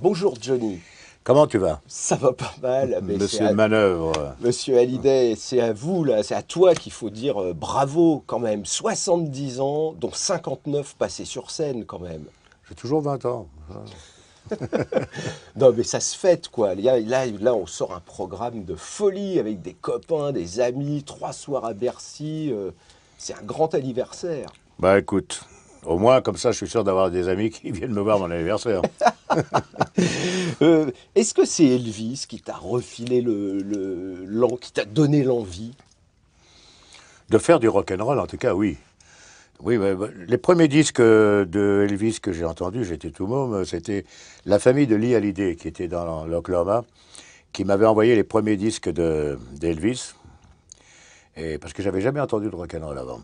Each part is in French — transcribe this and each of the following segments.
Bonjour Johnny. Comment tu vas? Ça va pas mal. mais Monsieur à- Manœuvre. Monsieur Hallyday, c'est à vous, là, c'est à toi qu'il faut dire euh, bravo quand même. 70 ans, dont 59 passés sur scène quand même. J'ai toujours 20 ans. Non mais ça se fête quoi. Là, là, là, on sort un programme de folie avec des copains, des amis, trois soirs à Bercy. euh, c'est un grand anniversaire. Bah écoute, au moins comme ça, je suis sûr d'avoir des amis qui viennent me voir mon anniversaire. Euh, Est-ce que c'est Elvis qui t'a refilé le, qui t'a donné l'envie? De faire du rock'n'roll, en tout cas, oui. Oui, bah, les premiers disques de Elvis que j'ai entendus, j'étais tout môme, c'était la famille de Lee Hallyday, qui était dans l'Oklahoma, qui m'avait envoyé les premiers disques de- d'Elvis, et parce que j'avais jamais entendu de rock'n'roll avant.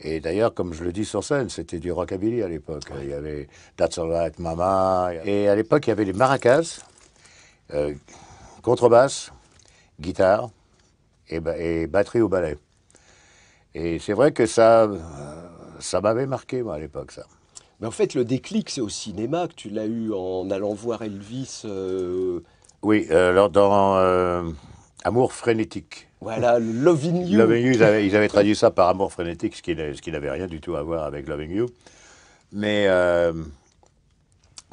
Et d'ailleurs, comme je le dis sur scène, c'était du rockabilly à l'époque. Il y avait That's Alright Mama, et à l'époque, il y avait les maracas, euh, contrebasse, guitare et, et batterie au ballet. Et c'est vrai que ça, euh, ça m'avait marqué, moi, à l'époque, ça. Mais en fait, le déclic, c'est au cinéma que tu l'as eu en allant voir Elvis. euh, Oui, euh, alors dans Amour frénétique. Voilà, Loving You. Loving You, ils avaient, traduit ça par Amour frénétique, ce qui, n'avait rien du tout à voir avec Loving You. Mais euh,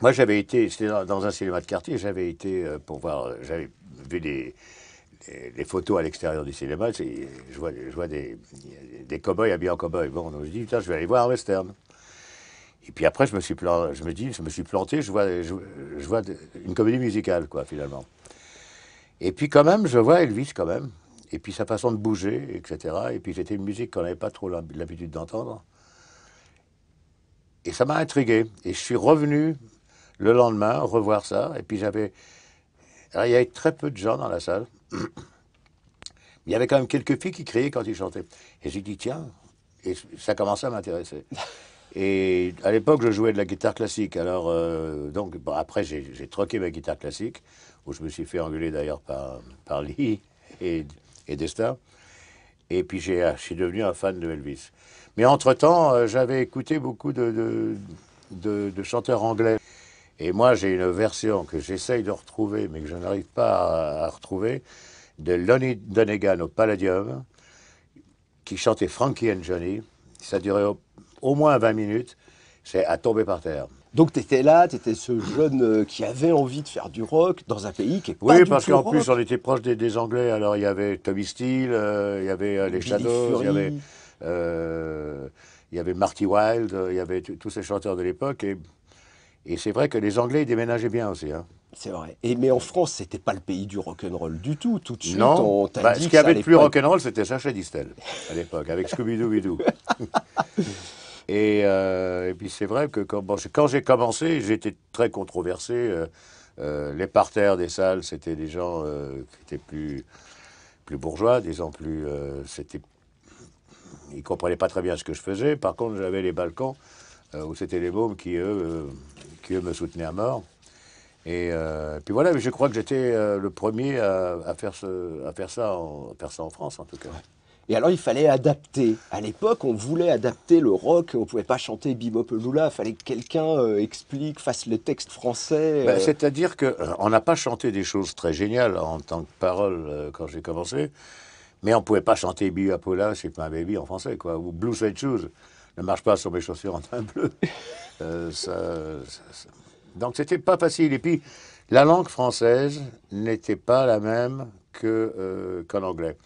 moi, j'avais été, c'était dans, un cinéma de quartier, j'avais été euh, pour voir, j'avais vu des, photos à l'extérieur du cinéma, je vois, je vois des, des cow-boys habillés en cow-boy. Bon, donc je dis, putain, je vais aller voir un western. Et puis après, je me suis plan- je me dis, je me suis planté, je vois, je, vois une comédie musicale, quoi, finalement. Et puis quand même, je vois Elvis quand même. Et puis sa façon de bouger, etc. Et puis c'était une musique qu'on n'avait pas trop l'hab- l'habitude d'entendre. Et ça m'a intrigué. Et je suis revenu le lendemain revoir ça. Et puis j'avais... Alors il y avait très peu de gens dans la salle. Il y avait quand même quelques filles qui criaient quand ils chantaient. Et j'ai dit, tiens, et ça commençait à m'intéresser. Et à l'époque, je jouais de la guitare classique. Alors, euh, donc, bon, après, j'ai j'ai troqué ma guitare classique, où je me suis fait engueuler d'ailleurs par, par Lee et, et Destin. Et puis, j'ai- je suis devenu un fan de Elvis. Mais entre-temps, euh, j'avais écouté beaucoup de, chanteurs anglais. Et moi, j'ai une version que j'essaye de retrouver, mais que je n'arrive pas à, retrouver, de Lonnie Donegan au Palladium, qui chantait Frankie and Johnny. Ça durait au moins 20 minutes. C'est à tomber par terre. Donc tu étais là, tu étais ce jeune euh, qui avait envie de faire du rock dans un pays qui est pas Oui, du parce qu'en plus, on était proche des, des Anglais. Alors, il y avait Tommy Steele, euh, il y avait euh, les Billy Shadows, il y Fury. avait, euh, il y avait Marty Wilde, il y avait tous ces chanteurs de l'époque. Et, et c'est vrai que les Anglais, ils déménageaient bien aussi. hein. C'est vrai. Et mais en France, c'était pas le pays du rock'n'roll du tout. Tout de suite, Non, on t'a bah, dit ce qu'il y avait de plus rock'n'roll, c'était Sacha Distel, à l'époque, avec Scooby-Doo-Bidoo. et, euh, et puis c'est vrai que quand, j'ai commencé, j'étais très controversé. euh, euh, les parterres des salles, c'était des gens qui étaient plus, plus bourgeois, disons plus... c'était, ils comprenaient pas très bien ce que je faisais. Par contre, j'avais les balcons où c'était les mômes qui, eux, qui, me soutenaient à mort. Et puis voilà, je crois que j'étais le premier à faire ça en France, en tout cas. Et alors, il fallait adapter. À l'époque, on voulait adapter le rock. On pouvait pas chanter Bebop Lula. Il fallait que quelqu'un euh, explique, fasse le texte français. Ben, euh, C'est-à-dire qu'on n'a pas chanté des choses très géniales en tant que parole euh, quand j'ai commencé, mais on ne pouvait pas chanter Be Apola, c'est ma baby en français, quoi, ou Blue Suede Shoes, ne marche pas sur mes chaussures en teint bleu. Euh, ça- ça- ça- Donc c'était pas facile. Et puis, la langue française n'était pas la même que, euh, qu'en anglais,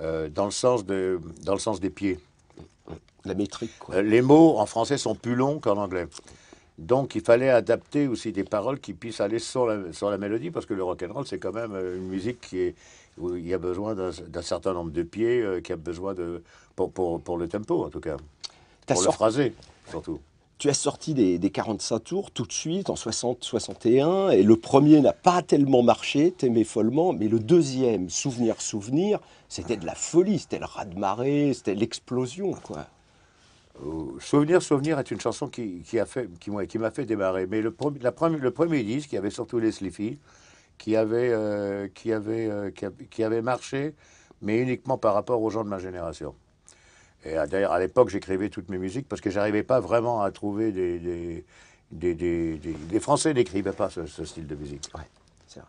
euh, dans, le sens de, dans le sens des pieds. la métrique, quoi. Euh, Les mots en français sont plus longs qu'en anglais. Donc il fallait adapter aussi des paroles qui puissent aller sur la, sur la mélodie, parce que le rock'n'roll, c'est quand même euh, une musique qui est, où il y a besoin d'un certain nombre de pieds, euh, qui a besoin de. Pour, pour, pour le tempo, en tout cas. Pour le phrasé, surtout. Tu as sorti des, des 45 tours tout de suite en 60-61 et le premier n'a pas tellement marché, t'aimais follement, mais le deuxième, Souvenir, Souvenir, c'était de la folie, c'était le raz-de-marée, c'était l'explosion, quoi. Euh, Souvenir, Souvenir est une chanson qui, a fait, qui, m'a- qui m'a fait démarrer. Mais le, premier- le premier disque, il y avait surtout les Sleepy, qui avait, euh, qui, avait, euh, qui avait marché, mais uniquement par rapport aux gens de ma génération. Et d'ailleurs, à l'époque, j'écrivais toutes mes musiques parce que j'arrivais pas vraiment à trouver des, des, des, des- des- les Français n'écrivaient pas ce, ce style de musique. Ouais, c'est vrai.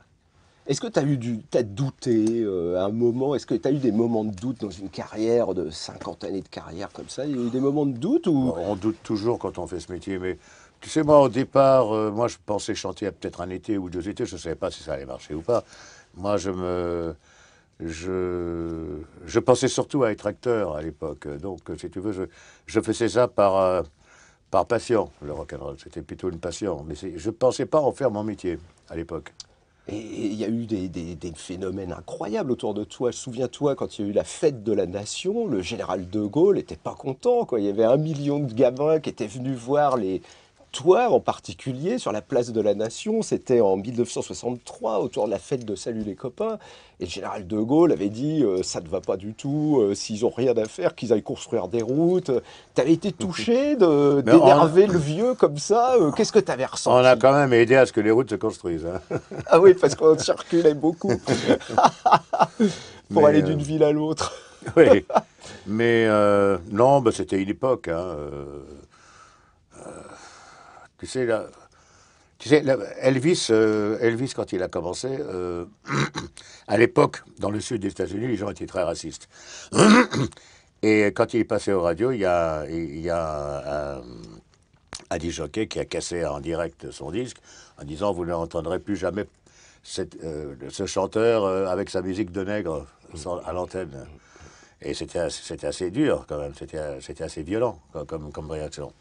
Est-ce que tu as eu du. T'as douté euh, à un moment? Est-ce que tu as eu des moments de doute dans une carrière de 50 années de carrière comme ça? Il y a eu des moments de doute ou? On doute toujours quand on fait ce métier, mais tu sais, moi, au départ, euh, moi, je pensais chanter à peut-être un été ou deux étés. Je ne savais pas si ça allait marcher ou pas. Moi, je me. Je, pensais surtout à être acteur à l'époque. Donc, si tu veux, je, faisais ça par, euh, par passion, le rock'n'roll. C'était plutôt une passion. Mais je ne pensais pas en faire mon métier à l'époque. Et il y a eu des phénomènes incroyables autour de toi. Souviens-toi, quand il y a eu la fête de la nation, le général de Gaulle n'était pas content. Quoi. Il y avait un million de gamins qui étaient venus voir les. Toi en particulier, sur la place de la Nation, c'était en 1963, autour de la fête de Salut les copains. Et le général de Gaulle avait dit euh, ça ne va pas du tout, euh, s'ils ont rien à faire, qu'ils aillent construire des routes. Tu avais été touché on- d'énerver le vieux comme ça. euh, Qu'est-ce que tu avais ressenti? On a quand même aidé à ce que les routes se construisent. hein. ah oui, parce qu'on circulait beaucoup pour Mais, aller d'une ville à l'autre. Oui. Mais non, bah, c'était une époque. hein, tu sais, là, tu sais, Elvis, euh, Elvis, quand il a commencé, euh, à l'époque, dans le sud des États-Unis, les gens étaient très racistes. Et quand il est passé aux radios, il y a, un, un disc jockey qui a cassé en direct son disque en disant Vous n'entendrez plus jamais euh, ce chanteur euh, avec sa musique de nègre à l'antenne. Et c'était assez, dur quand même, c'était assez violent comme réaction.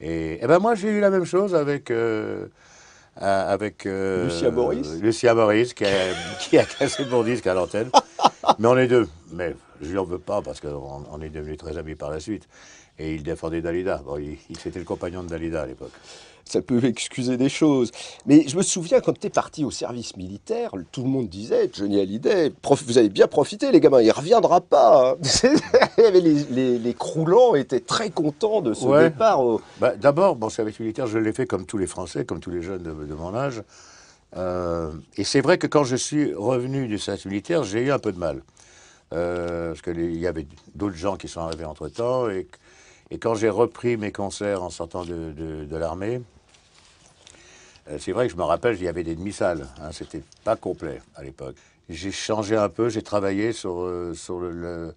Et, eh ben moi j'ai eu la même chose avec euh, euh, avec euh, Lucien Maurice Lucien Maurice qui a, qui a cassé mon disque à l'antenne. Mais on est deux. Mais je lui en veux pas parce qu'on on est devenus très amis par la suite. Et il défendait Dalida. Bon, il, il- c'était le compagnon de Dalida à l'époque. Ça peut excuser des choses. Mais je me souviens, quand tu es parti au service militaire, tout le monde disait Johnny Hallyday, prof- vous avez bien profité, les gamins, il reviendra pas. hein. Les, les, les croulants étaient très contents de ce Ouais. départ. au- Bah, D'abord, mon service militaire, je l'ai fait comme tous les Français, comme tous les jeunes de, de mon âge. Euh, et c'est vrai que quand je suis revenu du service militaire, j'ai eu un peu de mal. Euh, parce qu'il y avait d'autres gens qui sont arrivés entre-temps. Et, et quand j'ai repris mes concerts en sortant de, de- de l'armée, euh, c'est vrai que je me rappelle, il y avait des demi-salles. Hein, C'était pas complet à l'époque. J'ai changé un peu, j'ai travaillé sur, euh, sur le- le,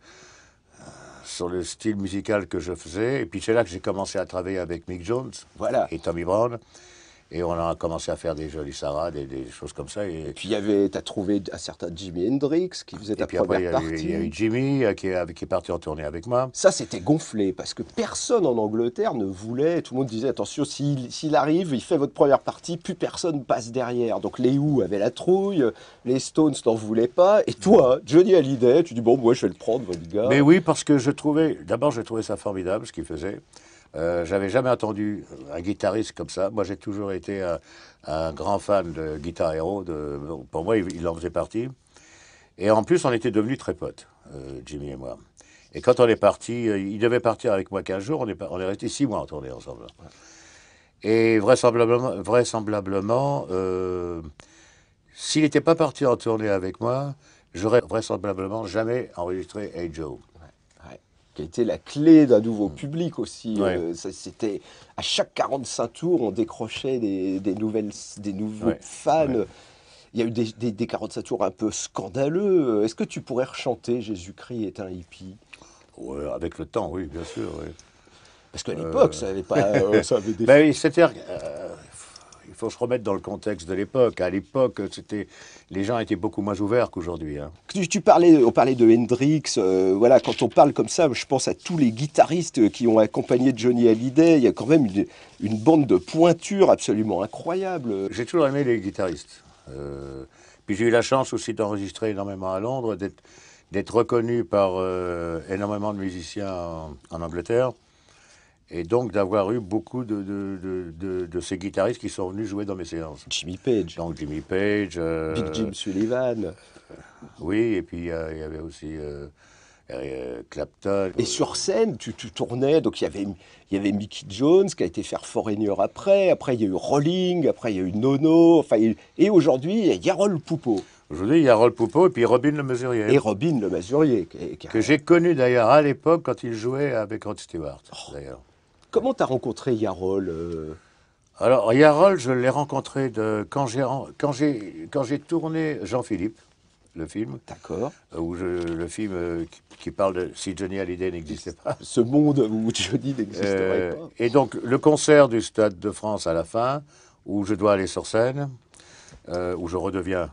sur le style musical que je faisais. Et puis c'est là que j'ai commencé à travailler avec Mick Jones Voilà. et Tommy Brown. Et on a commencé à faire des jolies sarades et des choses comme ça. Et, Et puis il y avait, tu as trouvé un certain Jimi Hendrix qui faisait et ta puis première partie. il y a eu Jimmy euh, qui est, qui est parti en tournée avec moi. Ça, c'était gonflé parce que personne en Angleterre ne voulait. Tout le monde disait attention, s'il arrive, il fait votre première partie, plus personne passe derrière. Donc les Who avaient la trouille, les Stones n'en voulaient pas. Et toi, Johnny Hallyday, tu dis bon, moi je vais le prendre, votre gars. Mais oui, parce que je trouvais, d'abord, je trouvais ça formidable ce qu'il faisait. Euh, J'avais jamais entendu un guitariste comme ça. Moi, j'ai toujours été un, un grand fan de Guitar Hero. De, pour moi, il, il en faisait partie. Et en plus, on était devenus très potes, euh, Jimmy et moi. Et quand on est parti, euh, il devait partir avec moi 15 jours. On est, pas- on est resté 6 mois en tournée ensemble. Et vraisemblablement, vraisemblablement euh, s'il n'était pas parti en tournée avec moi, j'aurais vraisemblablement jamais enregistré Hey Joe. Qui a été la clé d'un nouveau public aussi. Ouais. Euh, ça, C'était à chaque 45 tours, on décrochait des, des nouvelles, des nouveaux Ouais. fans. Ouais. Il y a eu des, des- des 45 tours un peu scandaleux. Est-ce que tu pourrais rechanter Jésus-Christ est un hippie? Ouais, avec le temps, oui, bien sûr. oui. Parce qu'à l'époque, ça avait pas, euh, ça avait des Ben oui, c'était. Il faut se remettre dans le contexte de l'époque. À l'époque, c'était, les gens étaient beaucoup moins ouverts qu'aujourd'hui. hein. Tu, tu parlais, on parlait de Hendrix. euh, voilà, quand on parle comme ça, je pense à tous les guitaristes qui ont accompagné Johnny Hallyday. Il y a quand même une, une bande de pointures absolument incroyable. J'ai toujours aimé les guitaristes. Euh, puis j'ai eu la chance aussi d'enregistrer énormément à Londres, d'être, d'être reconnu par euh, énormément de musiciens en, en Angleterre. Et donc d'avoir eu beaucoup de, de, de, ces guitaristes qui sont venus jouer dans mes séances. Jimmy Page, Donc Jimmy Page. euh, Big Jim Sullivan. Oui, et puis euh, il y avait aussi euh, euh, Clapton. Et sur scène, tu, tu tournais, donc il y, avait, y avait Mickey Jones qui a été faire Foreigner après, après il y a eu Rolling, après il y a eu Nono, enfin, et aujourd'hui il y a Yarol Poupeau Aujourd'hui, il y a Rolf Poupeau et puis Robin le Mesurier. et Robin le Masurier. qui est- qui a- que j'ai connu d'ailleurs à l'époque quand il jouait avec Rod Stewart. Oh. D'ailleurs. Comment tu as rencontré Yarol euh, Alors, Yarol, je l'ai rencontré de, quand j'ai tourné Jean-Philippe, le film, D'accord. euh, où je, le film euh, qui, qui parle de si Johnny Hallyday n'existait pas. Ce monde où Johnny n'existerait Euh, pas. et donc, le concert du Stade de France à la fin, où je dois aller sur scène, euh, où je redeviens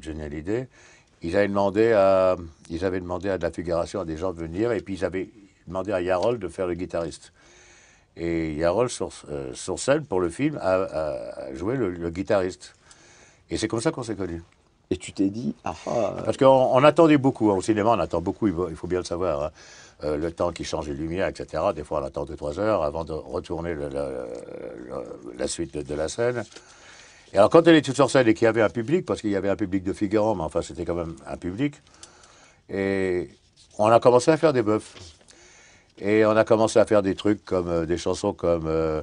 Johnny Hallyday, ils avaient, demandé à, ils avaient demandé à de la figuration à des gens de venir, et puis ils avaient demandé à Yarol de faire le guitariste. Et Yarol, sur, euh, sur scène, pour le film, a, joué le, le guitariste. Et c'est comme ça qu'on s'est connus. Et tu t'es dit, ah, ah, Parce qu'on on attendait beaucoup, hein. au cinéma on attend beaucoup, il faut, bien le savoir. hein. Euh, le temps qui change les lumières, etc. Des fois on attend 2-3 heures avant de retourner le- le- le- la suite de, de la scène. Et alors quand elle était sur scène et qu'il y avait un public, parce qu'il y avait un public de figurants, mais enfin c'était quand même un public, et on a commencé à faire des bœufs. Et on a commencé à faire des trucs comme euh, des chansons comme euh,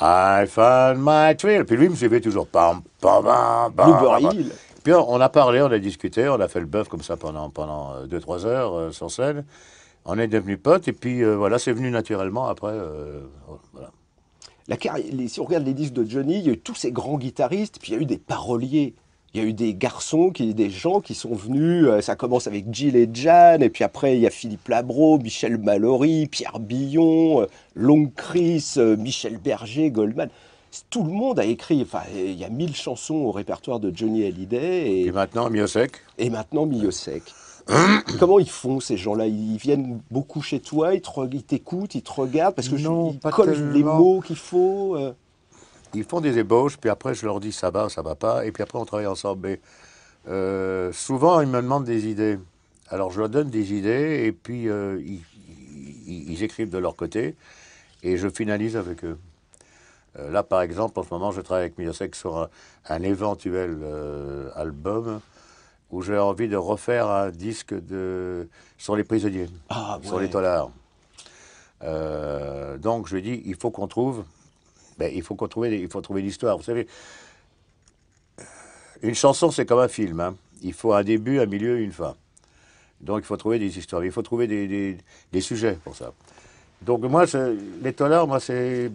I found my thrill. Puis lui il me suivait toujours. Pam, pam, pam. Hill. Puis on a parlé, on a discuté, on a fait le bœuf comme ça pendant, pendant 2-3 heures euh, sur scène. On est devenus potes et puis euh, voilà, c'est venu naturellement après. euh, voilà. La carri- les- si on regarde les disques de Johnny, il y a eu tous ces grands guitaristes, puis il y a eu des paroliers. Il y a eu des garçons, qui, des gens qui sont venus. euh, ça commence avec Jill et Jan, et puis après il y a Philippe Labro, Michel Mallory, Pierre Billon, euh, Long Chris, euh, Michel Berger, Goldman. Tout le monde a écrit. Enfin, il y a mille chansons au répertoire de Johnny Hallyday, Et et, maintenant, Miosek. et maintenant Miosek. Comment ils font ces gens-là? Ils viennent beaucoup chez toi, ils t'écoutent, ils te regardent parce que je- ils pas collent les tellement. mots qu'il faut. Ils font des ébauches, puis après je leur dis ça va, ça va pas, et puis après on travaille ensemble. Mais euh, souvent ils me demandent des idées. Alors je leur donne des idées, et puis euh, ils, ils- ils écrivent de leur côté, et je finalise avec eux. Euh, là par exemple, en ce moment je travaille avec Miosek sur un, un éventuel album où j'ai envie de refaire un disque de, sur les prisonniers Ah, sur ouais. les tolards. Donc je lui dis, il faut qu'on trouve, ben, il faut qu'on trouve, il faut trouver l'histoire. Vous savez, une chanson c'est comme un film. hein. Il faut un début, un milieu, une fin. Donc il faut trouver des histoires, il faut trouver des, des- sujets pour ça. Donc moi, les tolards, moi c'est,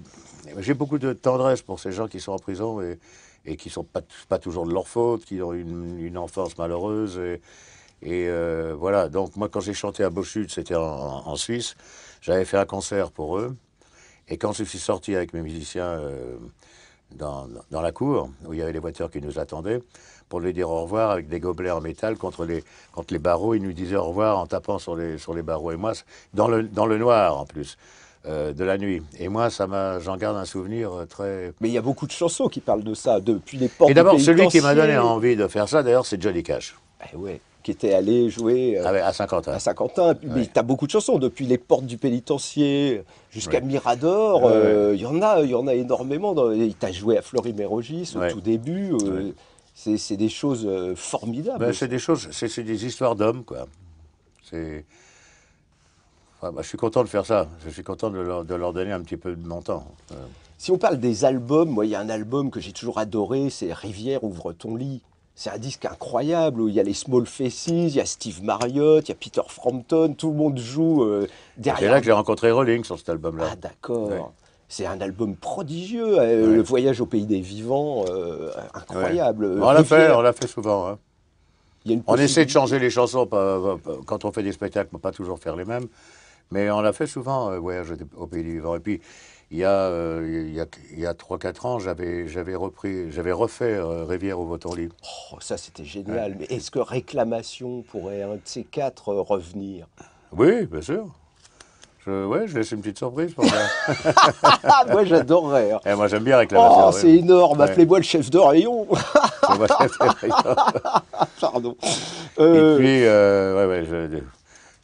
j'ai beaucoup de tendresse pour ces gens qui sont en prison et, et qui sont pas, toujours de leur faute, qui ont une, une enfance malheureuse et, euh, voilà, donc moi quand j'ai chanté à Beauchute, c'était en Suisse, j'avais fait un concert pour eux. Et quand je suis sorti avec mes musiciens euh, dans, dans la cour, où il y avait les voitures qui nous attendaient, pour lui dire au revoir avec des gobelets en métal contre les, contre les barreaux, ils nous disaient au revoir en tapant sur les, sur les barreaux. Et moi, dans le, dans le noir en plus, euh, de la nuit. Et moi, ça m'a, j'en garde un souvenir euh, très... Mais il y a beaucoup de chansons qui parlent de ça, depuis les portes Et d'abord, celui qui m'a donné envie de faire ça, d'ailleurs, c'est Johnny Cash, Eh ouais, qui était allé jouer euh, avec- à 50 ans. à Saint-Quentin. Mais tu as beaucoup de chansons, depuis les portes du pénitencier jusqu'à Ouais. Mirador. Ouais, euh, Il y en a, il y en a énormément. Dans... Tu as joué à Fleury-Mérogis au tout début. euh, c'est- des choses formidables. Ben, c'est des choses, c'est des histoires d'hommes, quoi. C'est. Enfin, je suis content de faire ça. Je suis content de leur, de leur donner un petit peu de mon temps. Si on parle des albums, moi, il y a un album que j'ai toujours adoré, c'est Rivière ouvre ton lit. C'est un disque incroyable où il y a les Small Faces, il y a Steve Marriott, il y a Peter Frampton, tout le monde joue euh, C'est derrière. là que j'ai rencontré Rolling sur cet album-là. Ah d'accord. C'est un album prodigieux, euh, le voyage au pays des vivants, euh, incroyable. on l'a fait, on l'a fait souvent. hein. On essaie de changer les chansons pas- pas- quand on fait des spectacles, pas toujours faire les mêmes. Mais on l'a fait souvent, Voyage au pays du vivant. Et puis, il y a, euh, il y a, il y a 3-4 ans, j'avais j'avais repris, j'avais refait euh, Rivière au voton lit. Oh, ça c'était génial. Mais est-ce que Réclamation pourrait un de ces quatre euh, revenir? Oui, bien sûr. Je, ouais, je laisse une petite surprise pour ça. Moi j'adorerais. hein. Et moi, j'aime bien réclamation. Oh, c'est énorme. Ouais. Appelez-moi le chef de rayon. Pardon. Et puis, ouais, ouais, je-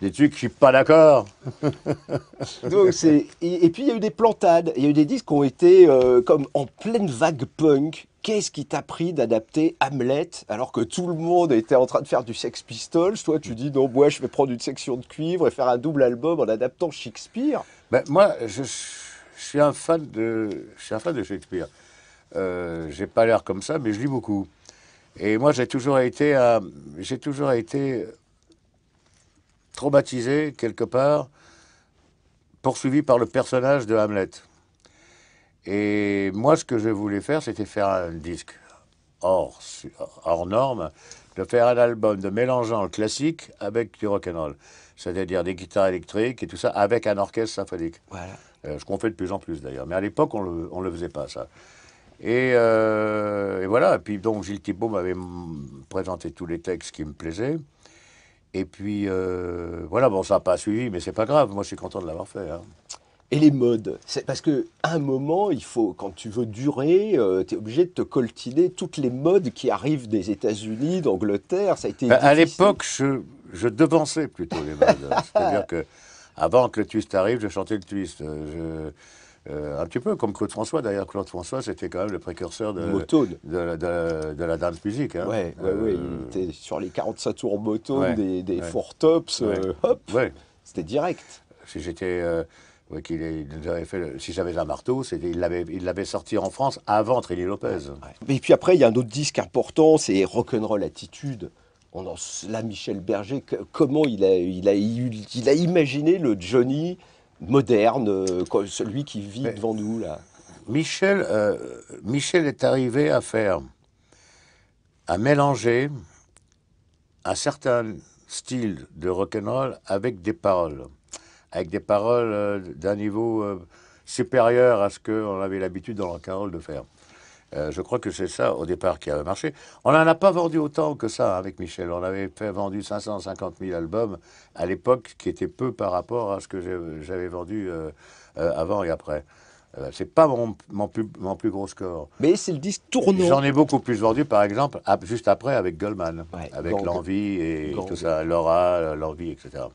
des, trucs, je suis pas d'accord. donc, c'est- et, et puis il y a eu des plantades. Il y a eu des disques qui ont été euh, comme en pleine vague punk. Qu'est-ce qui t'a pris d'adapter Hamlet alors que tout le monde était en train de faire du Sex Pistols? Toi, tu dis non, moi je vais prendre une section de cuivre et faire un double album en adaptant Shakespeare. Ben, moi, je, je suis un fan de, je suis un fan de Shakespeare. Euh, j'ai pas l'air comme ça, mais je lis beaucoup. Et moi, j'ai toujours été, j'ai toujours été traumatisé quelque part, poursuivi par le personnage de Hamlet. Et moi, ce que je voulais faire, c'était faire un disque hors, hors norme, de faire un album de mélangeant le classique avec du rock'n'roll. C'est-à-dire des guitares électriques et tout ça, avec un orchestre symphonique. Voilà. Euh, ce qu'on fait de plus en plus d'ailleurs. Mais à l'époque, on ne le, faisait pas, ça. Euh, et, voilà. Et puis donc Gilles Thibault m'avait présenté tous les textes qui me plaisaient. Et puis euh, voilà, bon, ça n'a pas suivi, mais c'est pas grave. Moi, je suis content de l'avoir fait. Hein. Et les modes C'est parce qu'à un moment, il faut, quand tu veux durer, euh, tu es obligé de te coltiner toutes les modes qui arrivent des États-Unis, d'Angleterre. Ça a été. Bah, à l'époque, je, je, devançais plutôt les modes. C'est-à-dire que avant que le twist arrive, je chantais le twist. Je, euh, un petit peu comme Claude François, d'ailleurs. Claude François, c'était quand même le précurseur de, de, de, la dance musique. Hein. Ouais, ouais, ouais, il était sur les 45 tours Motone des, des Four Tops, euh, hop, c'était direct. Si j'étais qu'il fait, si j'avais un marteau, il l'avait, il l'avait sorti en France avant Trini Lopez. Et puis après, il y a un autre disque important, c'est Rock'n'Roll Attitude. On en, là, Michel Berger, comment il a, il, a, il a imaginé le Johnny moderne, euh, celui qui vit devant nous là Michel, euh, Michel est arrivé à faire, à mélanger un certain style de rock'n'roll avec des paroles avec des paroles euh, d'un niveau euh, supérieur à ce qu'on avait l'habitude dans le carole de faire. Euh, je crois que c'est ça au départ qui a marché. On n'en a pas vendu autant que ça avec Michel. On avait fait vendu 550 000 albums à l'époque, qui était peu par rapport à ce que j'avais vendu avant et après. c'est pas mon, mon, plus, mon, plus, gros score. Mais c'est le disque tournant. J'en ai beaucoup plus vendu, par exemple, juste après avec Goldman, avec l'envie et tout ça, Laura, l'envie, etc.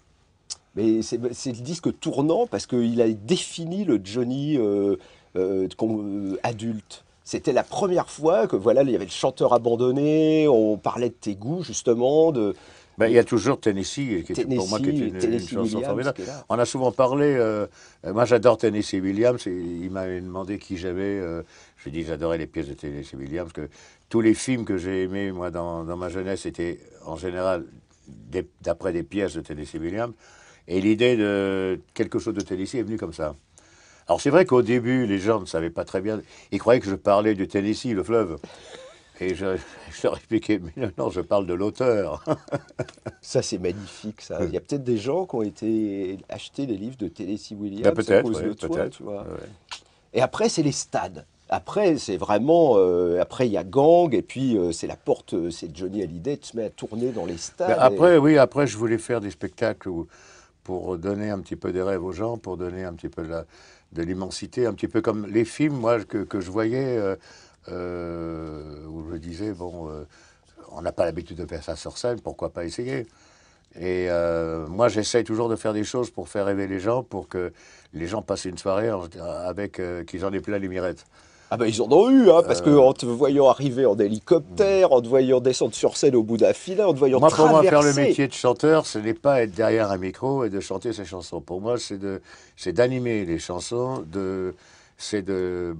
Mais c'est le disque tournant parce qu'il a défini le Johnny euh, euh, euh, adulte. C'était la première fois que voilà, il y avait le chanteur abandonné, on parlait de tes goûts justement, de, ben, il y a toujours Tennessee, qui est pour moi qui est une, chanson formidable. On a souvent parlé, moi j'adore Tennessee Williams, il m'avait demandé qui j'aimais. Euh, je lui ai dit j'adorais les pièces de Tennessee Williams, que tous les films que j'ai aimés, moi, dans, dans, ma jeunesse, étaient en général d'après des pièces de Tennessee Williams. Et l'idée de quelque chose de Tennessee est venue comme ça. Alors c'est vrai qu'au début, les gens ne savaient pas très bien. Ils croyaient que je parlais du Tennessee, le fleuve. Et je, leur expliquais, mais non, je parle de l'auteur. ça, c'est magnifique, ça. Il y a peut-être des gens qui ont été acheter les livres de Tennessee Williams peut à cause de toi, tu vois. Et après, c'est les stades. Après, c'est vraiment. Euh, après, il y a Gang, et puis euh, c'est la porte, euh, c'est Johnny Hallyday, tu te mets à tourner dans les stades. après, oui, après, je voulais faire des spectacles où pour donner un petit peu des rêves aux gens, pour donner un petit peu de l'immensité, un petit peu comme les films, moi, que, je voyais, euh, euh, où je disais, bon, euh, on n'a pas l'habitude de faire ça sur scène, pourquoi pas essayer? Et moi, j'essaye toujours de faire des choses pour faire rêver les gens, pour que les gens passent une soirée avec qu'ils en aient plein les mirettes. Ah ben ils en ont eu, hein, parce qu'en te voyant arriver en hélicoptère, en te voyant descendre sur scène au bout d'un filet, en te voyant moi, Pour moi, faire le métier de chanteur, ce n'est pas être derrière un micro et de chanter ses chansons. Pour moi, c'est d'animer les chansons, de, c'est de,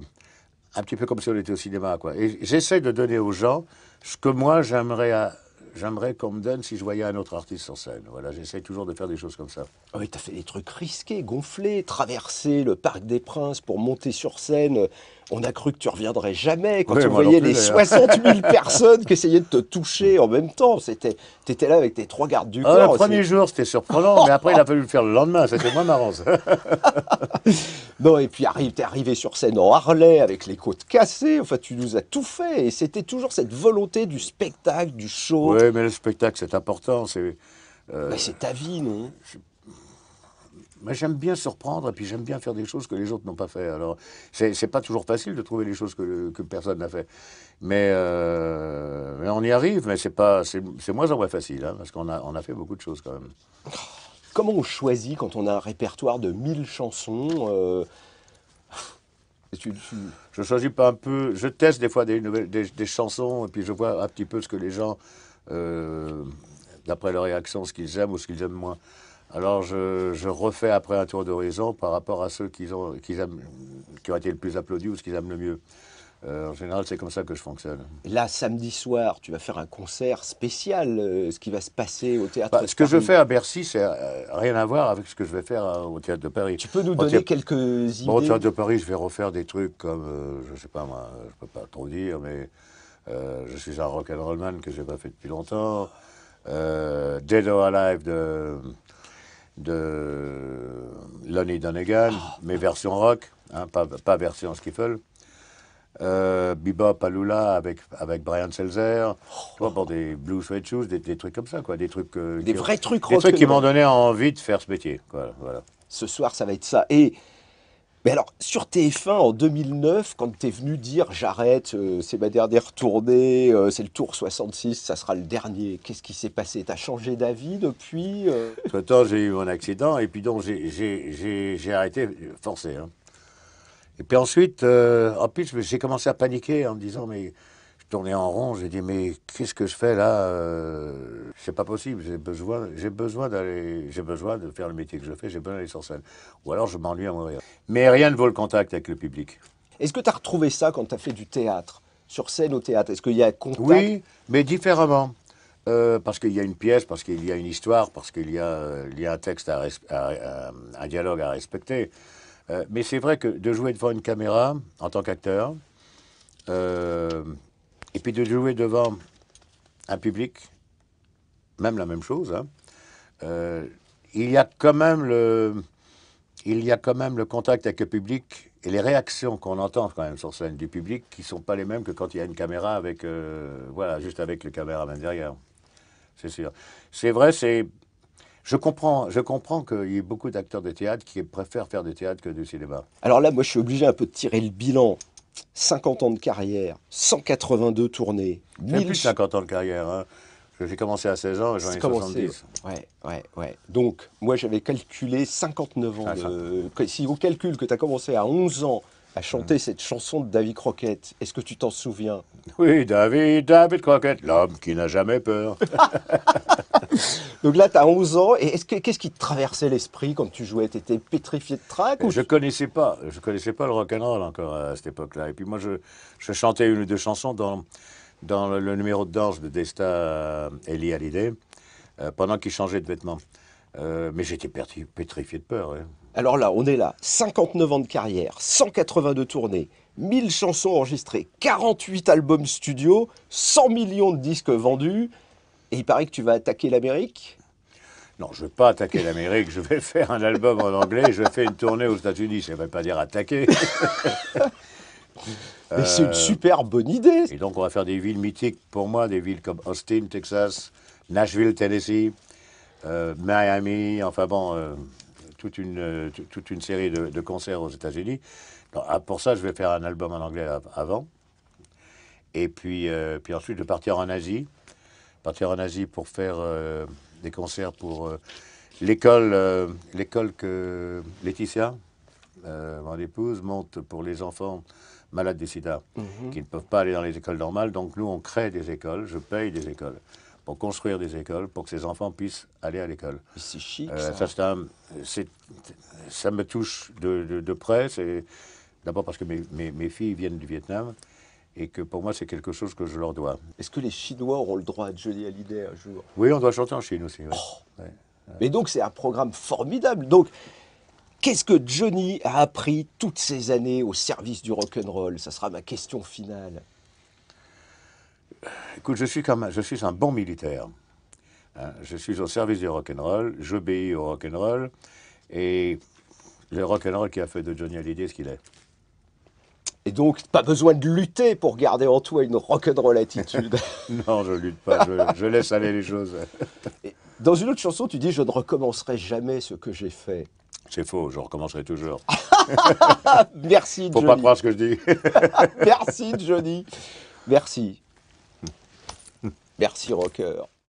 un petit peu comme si on était au cinéma, quoi. Et j'essaie de donner aux gens ce que moi j'aimerais j'aimerais qu'on me donne si je voyais un autre artiste sur scène. Voilà, j'essaie toujours de faire des choses comme ça. Ah oui, tu as fait des trucs risqués, gonflés, traverser le Parc des Princes pour monter sur scène. On a cru que tu reviendrais jamais quand tu voyais les 60 000 personnes qui essayaient de te toucher en même temps. C'était, tu étais là avec tes trois gardes du ah, corps. Le premier jour, c'était surprenant, mais après, il a fallu le faire le lendemain. C'était moins marrant. Ça. non, et puis tu es arrivé sur scène en Harley avec les côtes cassées. Enfin, tu nous as tout fait. Et c'était toujours cette volonté du spectacle, du show. Oui, mais le spectacle, c'est important. C'est, euh, c'est ta vie, non? Mais j'aime bien surprendre et puis j'aime bien faire des choses que les autres n'ont pas fait. Alors, c'est pas toujours facile de trouver les choses que, que personne n'a fait. Mais, euh, mais, on y arrive, mais c'est pas, c'est moins en moins facile, hein, parce qu'on a, on a fait beaucoup de choses quand même. Comment on choisit quand on a un répertoire de 1000 chansons euh... tu, Je choisis pas un peu, je teste des fois des, nouvelles, des, chansons et puis je vois un petit peu ce que les gens, euh, d'après leur réaction, ce qu'ils aiment ou ce qu'ils aiment moins. Alors je, refais après un tour d'horizon par rapport à ceux qui ont, qui, aiment, qui ont été le plus applaudis ou ce qu'ils aiment le mieux. Euh, en général, c'est comme ça que je fonctionne. Là, samedi soir, tu vas faire un concert spécial, euh, ce qui va se passer au théâtre. Bah, de ce que je Paris. fais à Bercy, c'est euh, rien à voir avec ce que je vais faire au théâtre de Paris. Tu peux nous donner théâtre- quelques idées Bon, au théâtre de Paris, je vais refaire des trucs comme, je sais pas moi, je peux pas trop dire, mais je suis un rock'n'rollman que j'ai pas fait depuis longtemps. Dead or Alive de, de Lonnie Donegan, mais version rock, hein, pas, pas version skiffle. Euh, Bebop Alula avec, avec Brian Selzer, vois, pour des Blue Suede Shoes, des, des trucs comme ça, quoi, des trucs, euh, Des qui- vrais trucs des trucs qui m'ont rock'n'roll. donné envie de faire ce métier. Voilà, voilà. Ce soir, ça va être ça. Et mais alors, sur TF1 en 2009, quand tu es venu dire j'arrête, euh, c'est ma dernière tournée, euh, c'est le tour 66, ça sera le dernier, qu'est-ce qui s'est passé? Tu as changé d'avis depuis euh? Entre-temps, j'ai eu mon accident et puis donc j'ai- arrêté, forcé. hein. Et puis ensuite, euh, en plus, j'ai commencé à paniquer en me disant, mais je tournais en rond, j'ai dit, mais qu'est-ce que je fais là euh, C'est pas possible, j'ai besoin, j'ai besoin d'aller, j'ai besoin de faire le métier que je fais, j'ai besoin d'aller sur scène. Ou alors je m'ennuie à mourir. Mais rien ne vaut le contact avec le public. Est-ce que tu as retrouvé ça quand tu as fait du théâtre? Sur scène au théâtre Est-ce qu'il y a un contact? Oui, mais différemment. Euh, parce qu'il y a une pièce, parce qu'il y a une histoire, parce qu'il y, a, il y a un texte, à, res- à- à- un dialogue à respecter. Euh, mais c'est vrai que de jouer devant une caméra en tant qu'acteur, euh, et puis de jouer devant un public, même la même chose, hein, euh, il y a quand même le, il y a quand même le contact avec le public et les réactions qu'on entend quand même sur scène du public qui sont pas les mêmes que quand il y a une caméra avec, euh, voilà, juste avec le caméraman derrière. C'est sûr. C'est vrai, c'est. Je comprends, je comprends qu'il y ait beaucoup d'acteurs de théâtre qui préfèrent faire du théâtre que du cinéma. Alors là, moi, je suis obligé un peu de tirer le bilan. 50 ans de carrière, 182 tournées, J'ai 1000 plus de 50 ans de carrière. hein. J'ai commencé à 16 ans et j'en ai commencé, 70. Ouais, ouais, ouais. Donc, moi, j'avais calculé 59 ans. Ah, de- Si on calcule que tu as commencé à 11 ans à chanter cette chanson de David Croquette, est-ce que tu t'en souviens? Oui, David, David Crockett, l'homme qui n'a jamais peur. Donc là, tu as 11 ans. Et est-ce que- qu'est-ce qui te traversait l'esprit quand tu jouais? Tu étais pétrifié de trac ou Je connaissais pas, je connaissais pas le rock'n'roll encore à cette époque-là. Et puis moi, je, je chantais une ou deux chansons dans, dans le, le numéro de danse de Desta euh, Eli Hallyday euh, pendant qu'il changeait de vêtements. Euh, mais j'étais pétrifié de peur. hein. Alors là, on est là, 59 ans de carrière, 182 tournées, 1000 chansons enregistrées, 48 albums studio, 100 millions de disques vendus. Et il paraît que tu vas attaquer l'Amérique? Non, je ne vais pas attaquer l'Amérique, je vais faire un album en anglais, je vais faire une tournée aux États-Unis. Ça ne veut pas dire attaquer. Mais c'est une super bonne idée. Et donc, on va faire des villes mythiques pour moi, des villes comme Austin, Texas, Nashville, Tennessee, euh, Miami, enfin bon, euh, toute, une, euh, t- toute une série de, de concerts aux États-Unis. Ah, Pour ça, je vais faire un album en anglais av- avant. Et puis, euh, puis ensuite, vais partir en Asie. Partir en Asie pour faire euh, des concerts pour euh, l'école euh, l'école que Laetitia, mon épouse, monte pour les enfants malades du sida qui ne peuvent pas aller dans les écoles normales. Donc nous, on crée des écoles, je paye des écoles pour construire des écoles, pour que ces enfants puissent aller à l'école. C'est chic, ça. ça, un- me touche de, de- de près. C'est d'abord parce que mes, mes- mes filles viennent du Vietnam et que pour moi, c'est quelque chose que je leur dois. Est-ce que les Chinois auront le droit de Johnny Hallyday un jour? Oui, on doit chanter en Chine aussi. Ouais. Mais donc, c'est un programme formidable. Donc, qu'est-ce que Johnny a appris toutes ces années au service du rock'n'roll Ça sera ma question finale. Écoute, je suis, comme, je suis un bon militaire. Hein, je suis au service du rock'n'roll, j'obéis au rock'n'roll, et le rock'n'roll qui a fait de Johnny Hallyday ce qu'il est. Et donc, pas besoin de lutter pour garder en toi une rock'n'roll attitude. Non, je lutte pas, je, je laisse aller les choses. Et Dans une autre chanson, tu dis Je ne recommencerai jamais ce que j'ai fait. C'est faux, je recommencerai toujours. Merci, Faut Johnny. pas croire ce que je dis. Merci, Johnny. Merci. Merci, rocker.